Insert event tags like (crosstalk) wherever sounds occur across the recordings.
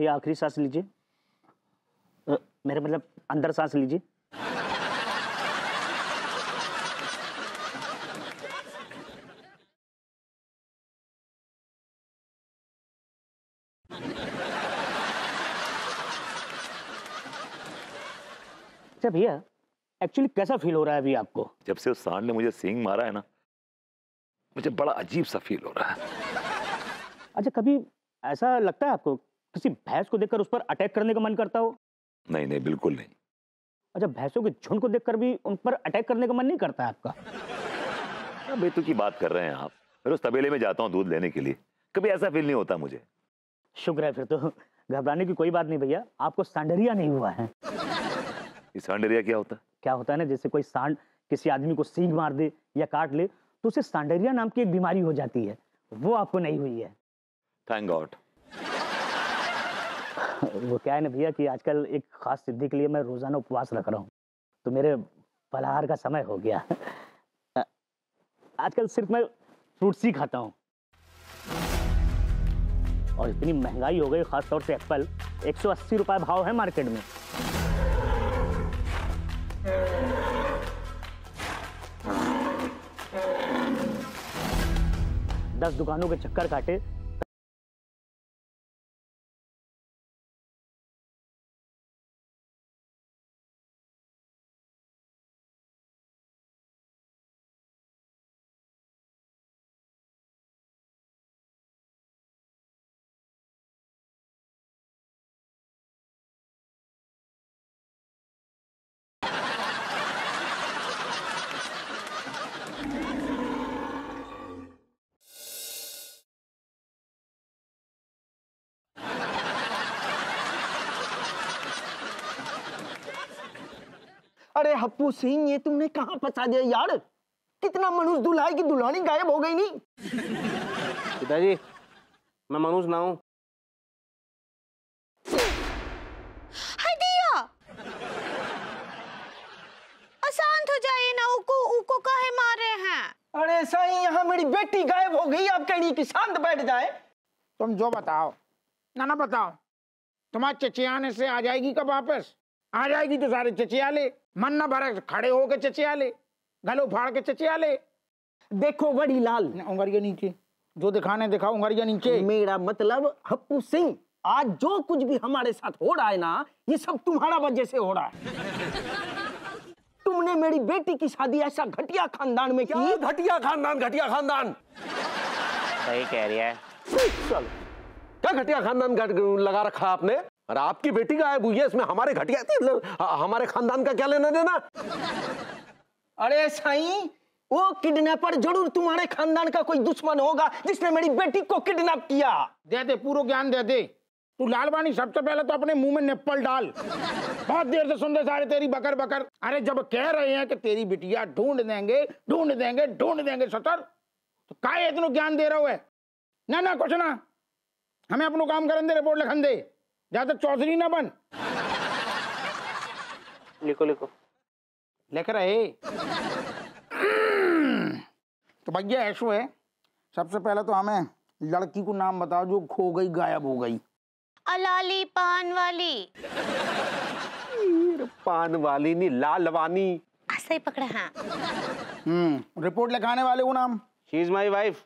फिर आखिरी सांस लीजिए। मेरे मतलब अंदर सांस लीजिए। अच्छा भैया एक्चुअली कैसा फील हो रहा है अभी आपको? जब से उस सांड ने मुझे सींग मारा है ना मुझे बड़ा अजीब सा फील हो रहा है। अच्छा कभी ऐसा लगता है आपको किसी भैंस को देखकर उस पर अटैक करने का मन करता हो? नहीं नहीं बिल्कुल नहीं। अच्छा भैंसों के झुंड को देखकर भी उन पर अटैक करने का मन नहीं करता है आपका? क्या बेतु की बात कर रहे हैं आप? मैं रोज तबेले में जाता हूँ दूध लेने के लिए। कभी ऐसा फील नहीं होता मुझे। शुक्र है फिर तो। घबराने की कोई बात नहीं भैया। आपको सांडरिया नहीं हुआ है। ये सांडेरिया क्या होता? है क्या होता है ना जैसे कोई सांड किसी आदमी को सींग मार दे या काट ले तो उसे सांडरिया नाम की एक बीमारी हो जाती है। वो आपको नहीं हुई है। थैंक गॉड वो क्या है ना भैया कि आजकल एक खास सिद्धि के लिए मैं रोज़ाना उपवास रख रहा हूँ। तो मेरे फलाहार का समय हो गया। आजकल सिर्फ़ मैं फ्रूट्स ही खाता हूँ। और इतनी महँगाई हो गई खास तौर से एप्पल। 180 रुपए भाव है मार्केट में। दस दुकानों के चक्कर काटे अरे हप्पू सिंह ये तुमने कहाँ फंसा दिया यार? कितना मनुष्य दुल्हाई की दुल्हनी गायब हो गई नहीं? पिताजी मैं मनुष्य ना हूँ। अशांत हो जाइए ना उको उको काहे मारे हैं? अरे साईं यहाँ मेरी बेटी गायब हो गई आप कह रही कि शांत बैठ जाए। तुम जो बताओ ना ना बताओ। तुम्हारे चचियाने से आ जाएगी कब वापस? आ जाएगी तो सारे चचिया ले मन न भरे खड़े होके चचिया ले गलो फाड़ के चचिया ले देखो बड़ी लाल। उंगरिया नीचे। जो दिखाने दिखाओ उंगरिया नीचे। मेरा मतलब हप्पू सिंह आज जो कुछ भी हमारे साथ हो रहा है ना ये सब तुम्हारा वजह से हो रहा है। (laughs) तुमने मेरी बेटी की शादी ऐसा घटिया खानदान में की? घटिया खानदान घटिया खानदान? सही कह रही है। चलो। क्या घटिया खानदान घट लगा रखा आपने? और आपकी बेटी गायब हुई है इसमें हमारे घटिया मतलब हमारे खानदान का क्या लेना देना? अरे साईं वो किडनैपर ज़रूर तुम्हारे खानदान का कोई दुश्मन होगा जिसने मेरी बेटी को किडनैप किया। दे दे पूरा ज्ञान दे दे। तू लालवानी सबसे पहले तो अपने मुँह में निप्पल डाल। बहुत देर से सुन रहे सारे तेरी बकर बकर अरे जब कह रहे हैं कि तेरी बिटिया ढूंढ देंगे ढूंढ देंगे ढूंढ देंगे सतर तो काय इतना ज्ञान दे रहा है ना ना कुछ ना। हमें अपनो काम करन दे रिपोर्ट लिखन दे। ज़्यादा चौधरी ना बन। लिखो लिखो। लिख रहे। तो भैया ऐसो है। सबसे पहले तो हमें लड़की को नाम बताओ जो खो गई गायब हो गई। अलाली पान वाली पान वाली नहीं लालवानी। ऐसे ही पकड़ा हैं। हम्म रिपोर्ट लिखाने वाले को नाम। शी इज़ माई वाइफ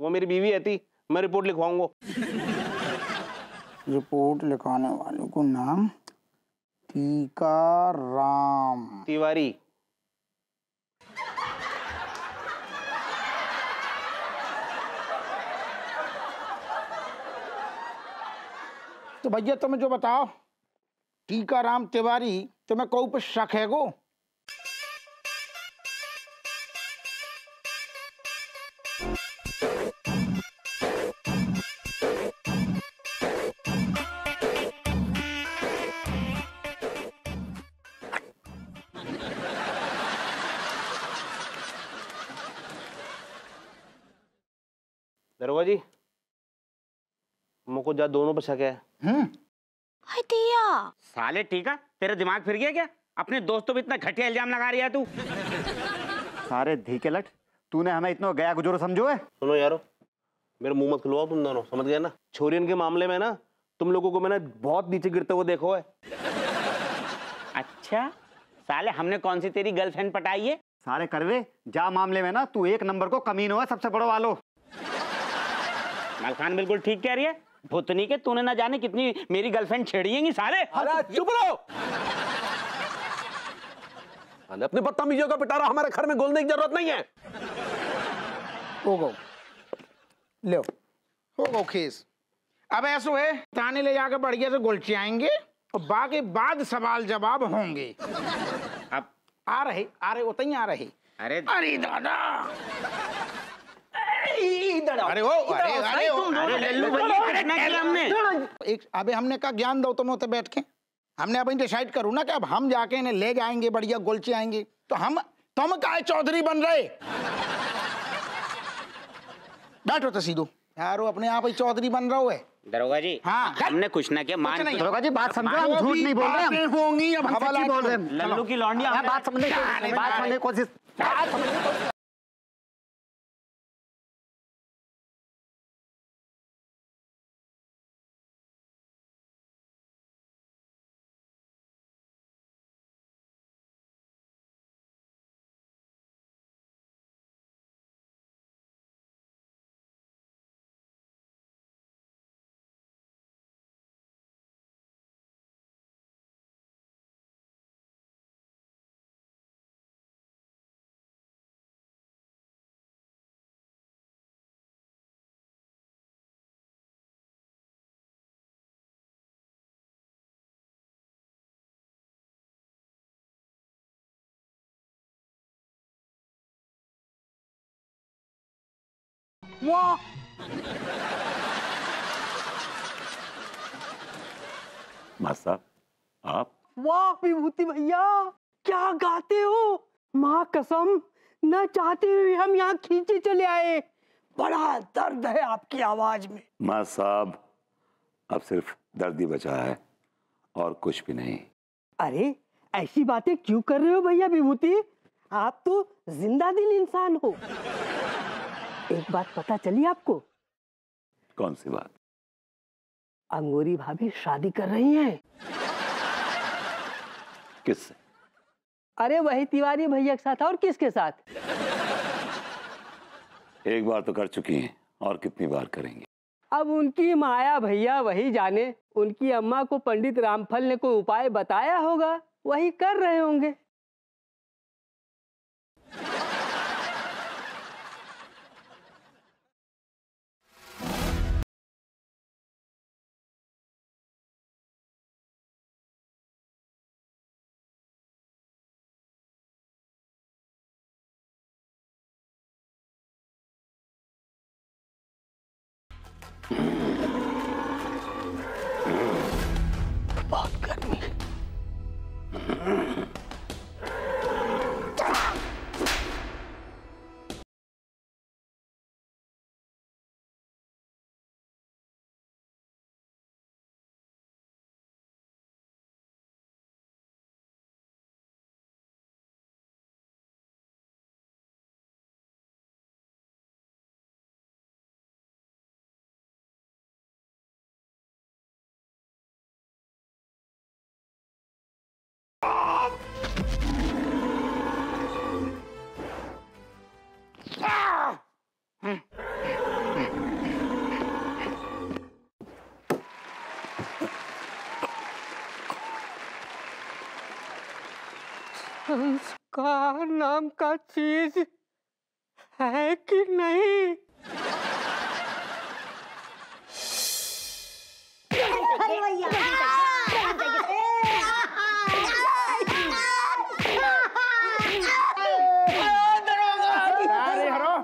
वो मेरी बीवी है थी मैं रिपोर्ट लिखवाऊँगा। रिपोर्ट लिखाने वाले को नाम टीका राम तिवारी। तो भैया तुम्हें जो बताओ टीका राम तिवारी तुम्हें कोई पे शक है गो दरोगा जी मुझको जा दोनों पर शक है। हम्म। हटिया साले ठीक है? तेरा दिमाग फिर गया क्या? अपने दोस्तों पे इतना घटिया इल्ज़ाम लगा रही है तू। सारे धीके लट तूने हमें इतना गया गुजरो समझो है? सुनो यारो मेरे मुँह मत खुलवाओ तुम दोनों समझ गए ना? छोरियन के मामले में ना तुम लोगों को मैंने बहुत नीचे गिरते हुए देखो है। अच्छा साले हमने कौन सी तेरी गर्लफ्रेंड पटाई है? सारे करवे जा मामले में ना तू एक नंबर को कमीन हुआ सबसे बड़ो वालो। मलखान बिल्कुल ठीक कह रही है। भूतनी के तूने ना जाने कितनी मेरी गर्लफ्रेंड छेड़िएँगी साले। चुप रहो। अपनी बदतमीजियों का पिटारा हमारे घर में घुलने की ज़रूरत नहीं है। हो गो। ले हो गो खेस। अब ऐसा है थाने ले जाके बढ़िया से गुलचे आएँगे और बाकी बाद सवाल जवाब होंगे। अब आ रहे आ रहे उतनी आ रहे। अरे अरे दादा। इधर अरे ओ अरे अरे साईं, ओ, तुम अरे लल्लू भैया, कितना किया हमने? एक अबे हमने कहा ज्ञान दो तुम उते बैठ के। हमने अभी डिसाइड करूँ ना कि अब हम जाके इन्हें ले जाएँगे बढ़िया गोलचे आएँगे। तो हम तुम काहे चौधरी बन रहे? बैठो तो सीधो। यारो अपने आप ही चौधरी बन रहा है। दरोगा जी हाँ। हमने कुछ ना किया मान नहीं। दरोगा जी बात समझो हम झूठ नहीं बोल रहे बातें हम होंगी अब हम सच्ची बोल रहे हैं। लल्लू की लौंडिया मैं बात समझने की बात समझने की कोशिश मास्टर साहब आप? वाह विभूति भैया। क्या गाते हो? माँ कसम न चाहते हुए हम यहाँ खींचे चले आए। बड़ा दर्द है आपकी आवाज़ में। माँ साहब अब सिर्फ़ दर्द ही बचा है और कुछ भी नहीं। अरे ऐसी बातें क्यों कर रहे हो भैया विभूति? आप तो ज़िंदा दिल इंसान हो। एक बात पता चली आपको? कौन सी बात? अंगूरी भाभी शादी कर रही हैं। किससे? अरे वही तिवारी भैया के साथ और किसके साथ? एक बार तो कर चुकी हैं और कितनी बार करेंगे? अब उनकी माया भैया वही जाने उनकी अम्मा को पंडित रामफल ने कोई उपाय बताया होगा वही कर रहे होंगे। संस्कार नाम का चीज़ है कि नहीं? अरे हरो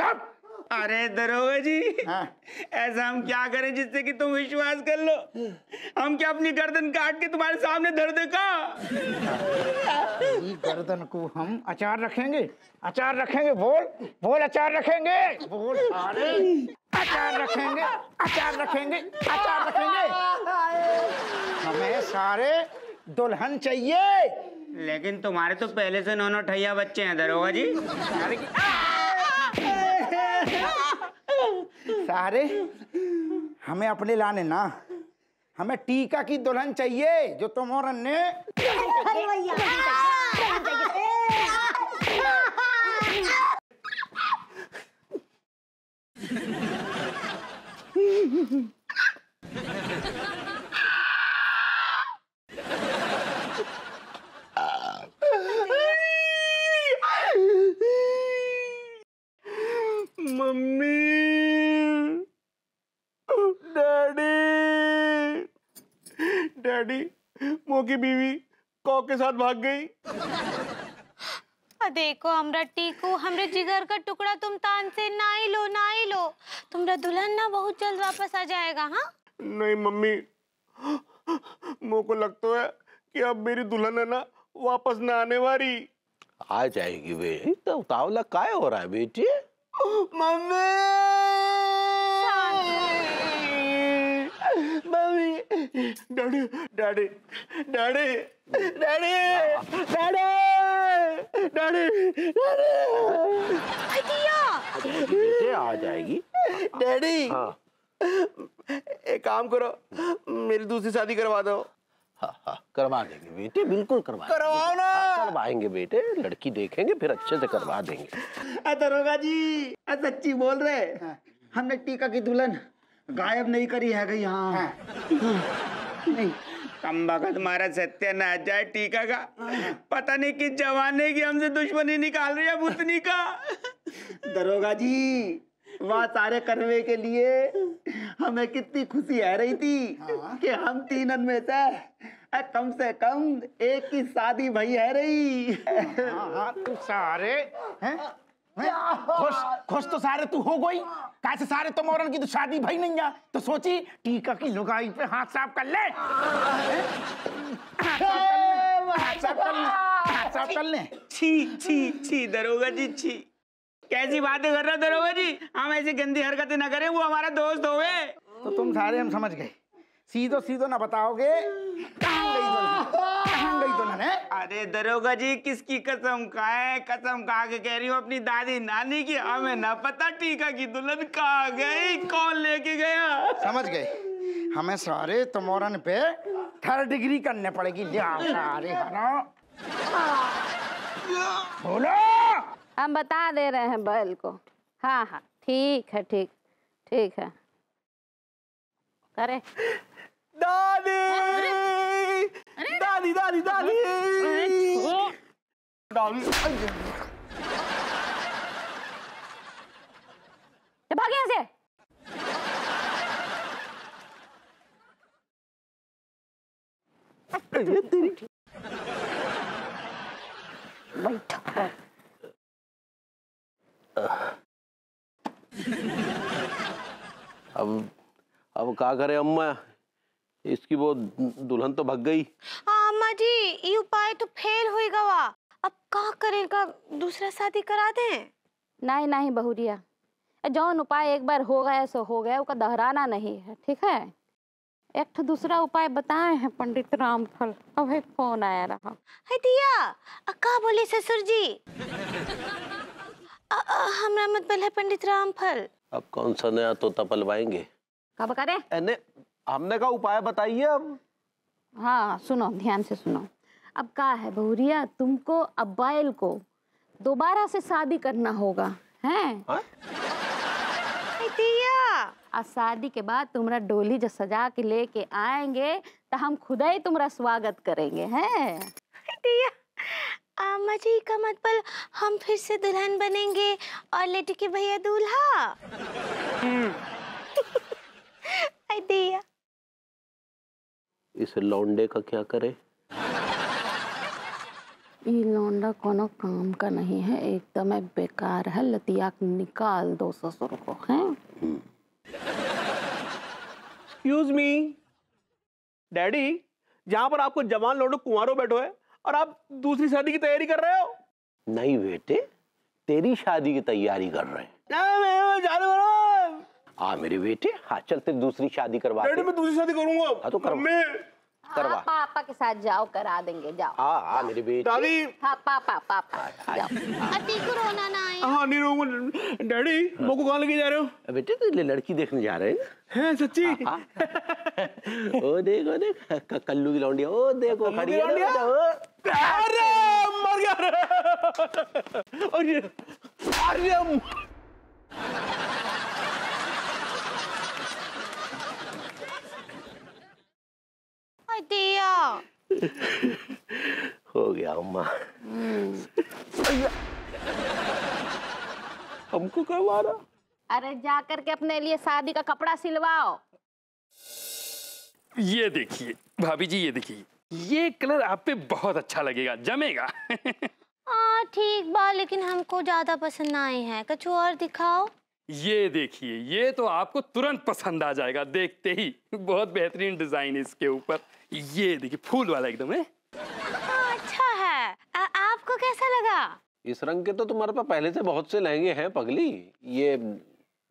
चुप। अरे दरोगा जी हाँ। ऐसा हम क्या करें जिससे कि तुम विश्वास कर लो? हम क्या अपनी गर्दन काट के तुम्हारे सामने धर दे का? गर्दन को हम अचार रखेंगे। अचार रखेंगे बोल बोल अचार रखेंगे। बोल अरे। अचार रखेंगे अचार रखेंगे अचार रखेंगे। हमें सारे दुल्हन चाहिए। लेकिन तुम्हारे तो पहले से नौ नौ ठैया बच्चे हैं दरोगा जी। सारे हमें अपने लाने ना। हमें टीका की दुल्हन चाहिए जो तुम और अन्य मम्मी डैडी डैडी मो की बीवी कौ के साथ भाग गई? देखो हमरा टीकू हमरे जिगर का टुकड़ा तुम तान से ना ही लो ना ही लो। तुमरा दुल्हन ना बहुत जल्द वापस आ जाएगा हाँ? नहीं मम्मी। मो को लगता है कि अब मेरी दुल्हन है ना वापस ना आने वाली। आ जाएगी बेटी तो उतावला काय हो रहा है बेटी? Mummy! Mummy daddy daddy daddy daddy daddy daddy. बेटे आ जाएगी। डैडी हाँ। एक काम करो मेरी दूसरी शादी करवा दो। हाँ हाँ करवा देंगे बेटे बिल्कुल करवा करवाओ ना। हाँ, करवाएँगे बेटे लड़की देखेंगे फिर अच्छे से करवा देंगे। दरोगा जी सच्ची बोल रहे। हमने टीका की दुल्हन गायब नहीं करी है गई यहाँ नहीं। कम्बा का तुम्हारा सत्य ना जाए टीका का। पता नहीं किस जमाने की हमसे दुश्मनी निकाल रही है भूतनी का। दरोगा जी वहाँ सारे करवे के लिए हमें कितनी खुशी है रही थी हाँ। कि हम तीनन में से कम से कम एक की शादी भई है रही। तू सारे हैं? खुश खुश तो सारे तू हो गई। कैसे सारे तो मोरन की तो शादी भाई नहीं है? तो सोची टीका की लुगाई पे हाथ साफ़ कर ले। साफ़ कर ले। हाथ साफ़ कर ले। छी छी छी दरोगा जी छी। कैसी बातें कर रहे हो दरोगा जी? हम ऐसी गंदी हरकतें ना करें वो हमारा दोस्त होवे। तो तुम सारे हम समझ गए। सीधो सीधो ना बताओगे। कहाँ गई दुल्हन? कहाँ गई दुल्हन है? अरे दरोगा जी किसकी कसम खाए? कसम खा के कह रही हूँ अपनी दादी नानी की हमें ना पता टीका की दुल्हन कहाँ गई कौन लेके गया? समझ गए। हमें सारे तुमोरन पे थर्ड डिग्री करने पड़ेगी। हनो बोलो। हम बता दे रहे हैं बैल को। हाँ हाँ ठीक है ठीक ठीक है। करे। दादी दादी दादी दादी दादी भाग यहाँ से। बैठा अब अब क्या करे अम्मा? इसकी वो दुल्हन तो भग गई। हाँ अम्मा जी ये उपाय तो फेल हुई गवा। अब का करेगा दूसरा शादी करा दें? नहीं नहीं बहुरिया। जौन उपाय एक बार हो गया सो हो गया उसका दोहराना नहीं है ठीक है? एक ठो दूसरा उपाय बताए हैं पंडित रामफल। अभी फ़ोन आया रहा? है दिया का बोले ससुर जी? हमरा मत बोले पंडित रामफल। अब कौन सा नया तोता पलवाएँगे? कब करे? एने हमने का उपाय बताइए अब। हाँ सुनो ध्यान से सुनो। अब का है बहुरिया तुमको अब बैल को दोबारा से शादी करना होगा हैं? है? और शादी के बाद तुम्हारा डोली जो सजा के लेके आएँगे तो हम खुद ही तुम्हारा स्वागत करेंगे हैं? है दिया जी का मतलब हम फिर से दुल्हन बनेंगे और लेटी के भैया दूल्हा है दिया इस लौंडे का क्या करे? ये लौंडा कोनो काम का नहीं है। एकदम बेकार है। लतिया निकाल दो ससुर को हैं? एक्सक्यूज मी डैडी जहाँ पर आपको जवान लौंडो कुंवारो बैठो है और आप दूसरी शादी की तैयारी कर रहे हो? नहीं बेटे तेरी शादी की तैयारी कर रहे हैं। आ मेरे बेटे हाँ चल तेरी दूसरी शादी करवा डैडी मैं दूसरी शादी करूँगा। हाँ तो करो। मम्मी करवा। आप पापा के साथ जाओ करा देंगे जाओ। हाँ हाँ मेरी बेटी। दादी। हाँ पापा पापा जाओ। अति को रोना ना आए। हाँ नहीं रहूँगा। डैडी मोको कहाँ लेके जा रहे हो? बेटे तो ले लड़की देखने जा रहे हैं हैं सच्ची? हाँ। ओ देखो देख कल्लू की लौंडिया ओ देखो खड़ी है ना ओ। अरे मर गया। अरे अरे हाय दिया हो गया अम्मा हमको क्या मारा अरे जा करके अपने लिए शादी का कपड़ा सिलवाओ। ये देखिए भाभी जी ये देखिए। ये कलर आप पे बहुत अच्छा लगेगा जमेगा। (laughs) हाँ ठीक बा लेकिन हमको ज़्यादा पसंद आए हैं। कुछ और दिखाओ। ये देखिए ये तो आपको तुरंत पसंद आ जाएगा देखते ही। (laughs) बहुत बेहतरीन डिज़ाइन है इसके ऊपर। ये देखिए फूल वाला एकदम है? अच्छा है। आ, आपको कैसा लगा? इस रंग के तो तुम्हारे पास पहले से बहुत से लहंगे हैं पगली। ये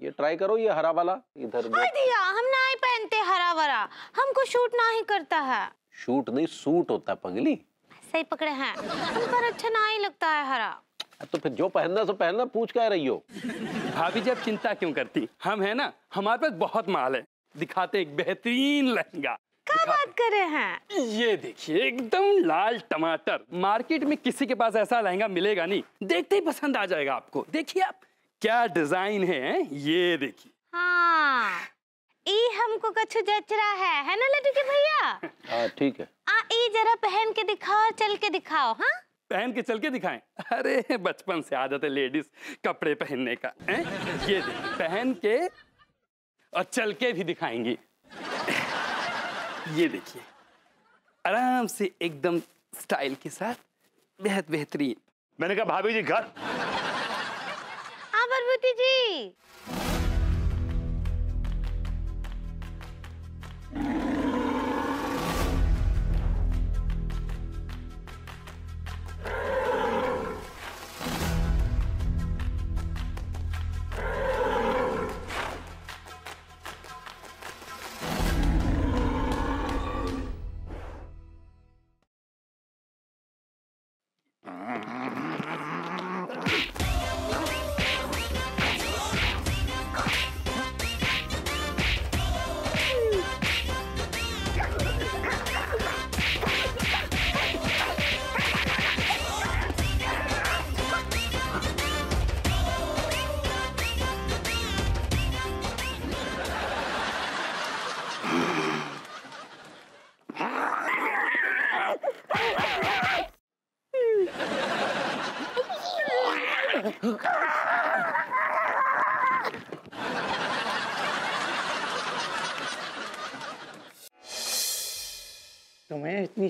ये ट्राई करो ये हरा वाला। इधर दिया हम ना ही पहनते हरा भरा हमको शूट ना ही करता है। शूट नहीं सूट होता है पगली। सही पकड़े हैं। हम पर अच्छा ना ही लगता है हरा। तो फिर जो पहनना सो पहनना पूछ क्या रही हो? भाभी जी आप चिंता क्यों करती? हम है ना हमारे पास बहुत माल है। दिखाते एक बेहतरीन लहंगा। क्या बात कर रहे हैं? ये देखिए एकदम लाल टमाटर। मार्केट में किसी के पास ऐसा लहंगा मिलेगा नहीं। देखते ही पसंद आ जाएगा आपको। देखिए आप क्या डिज़ाइन है ये देखिए। हाँ। ई हमको कछु जच रहा है। है ना लड्डू के भैया? (laughs) हाँ ठीक है। आ ई जरा पहन के दिखाओ चल के दिखाओ हाँ? पहन के चल के दिखाएँ? अरे बचपन से आदत है लेडीज़ कपड़े पहनने का हैं? ये पहन के और चल के भी दिखाएँगी। ये देखिए। आराम से एकदम स्टाइल के साथ बेहद बेहतरीन। मैंने कहा भाभी जी घर। हाँ बरबूती जी।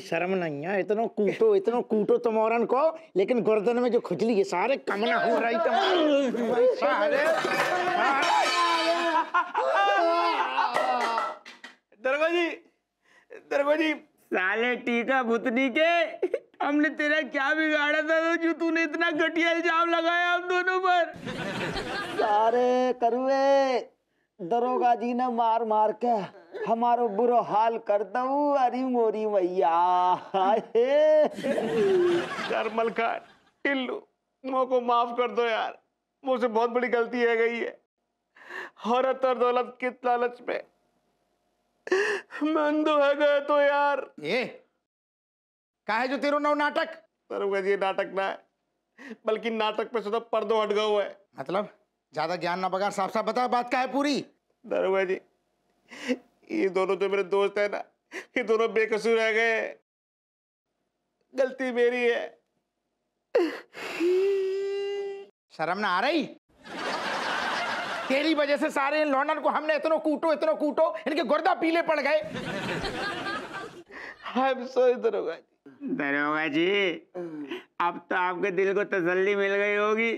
शर्म नहीं है। इतना कूटो इतना कूटो तुम औरन को लेकिन गर्दन में जो खुजली है सारे कमना हो रही तुम्हारी सारे दरगो जी दरगो जी साले टीका भुतनी के हमने तेरा क्या बिगाड़ा था तो जो तूने इतना घटिया इल्ज़ाम लगाया हम दोनों पर? सारे करुए दरोगा जी ने मार मार के। हमारो बुरो हाल कर दऊ अरे मोरी मैया। करमल खान टिल्लू मोको माफ़ कर दो यार। मुझसे बहुत बड़ी गलती है गई है। औरत और दौलत के लालच में। मैं अंधो है गए तो यार। ये का है जो तेरो नव नाटक? दरोगा जी ये नाटक ना। है बल्कि नाटक पे से तो पर्दो हट गया हुआ है। मतलब ज़्यादा ज्ञान ना बगा साफ़ साफ़ बता बात का है पूरी? दरोगा जी। ये दोनों जो मेरे दोस्त है ना। ये दोनों बेकसूर रह गए। गलती मेरी है। शर्म ना आ रही? तेरी वजह से सारे इन लौंडन को हमने इतनो कूटो इतनो कूटो इनके गुर्दा पीले पड़ गए। दरोगा जी। दरोगा जी। अब तो आपके दिल को तसल्ली मिल गई होगी।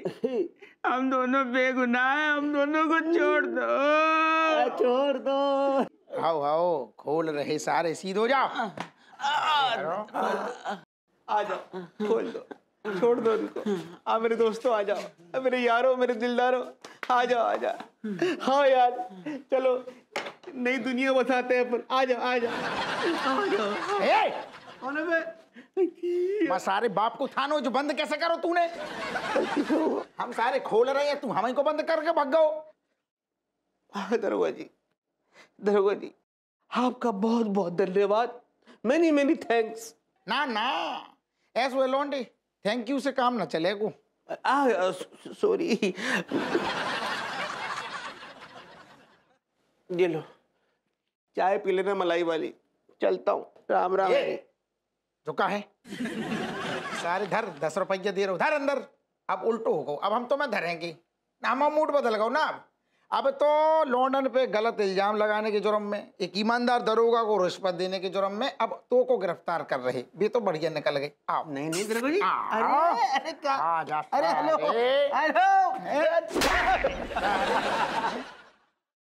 हम दोनों बेगुनाह हैं हम दोनों को छोड़ दो। छोड़ दो। आओ आओ खोल रहे सारे सीधे हो जाओ आ जाओ खोल दो छोड़ दो उनको आ मेरे दोस्तों आ जाओ मेरे यारों मेरे दिलदारों आ जाओ आ जाओ हाँ यार चलो नई दुनिया बताते हैं अपन आ जाओ आ जाओ आ जाओ मैं सारे बाप को थानो जो बंद कैसे करो तूने हम सारे खोल रहे हैं तू हमें को बंद करके भग गो हाँ, दरोगा जी दरोगा जी आपका बहुत बहुत धन्यवाद। मेनी मेनी थैंक्स ना ना। एस वे लॉन्डी थैंक यू से काम ना चलेगो आ सॉरी ये लो चाय पी लेना मलाई वाली। चलता हूँ। राम राम। झुका है। सारे धर दस रुपया दे रहा हूँ। धर अंदर। अब उल्टो हो गो अब हम तो मैं धरेंगे। ना हम मूड बदल गो ना। अब अब तो लॉन्डन पे गलत इल्ज़ाम लगाने के जुर्म में एक ईमानदार दरोगा को रिश्वत देने के जुर्म में अब तो को गिरफ़्तार कर रहे। ये तो बढ़िया निकल गए आओ। नहीं नहीं दरोगा जी। अरे अरे क्या? आ जा। अरे हेलो। हेलो। (laughs) (laughs)